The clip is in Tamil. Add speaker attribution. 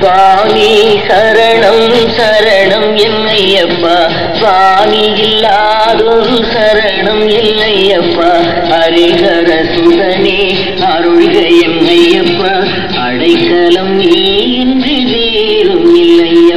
Speaker 1: சுவாமி சரணம் சரணம் என்னையப்பா. சுவாமி இல்லாதொரு சரணம் இல்லையப்பா. ஹரிகர சுதனே அருள்க என்னையப்பா. அடைக்கலம் இன்றி தீரும் இல்லையா.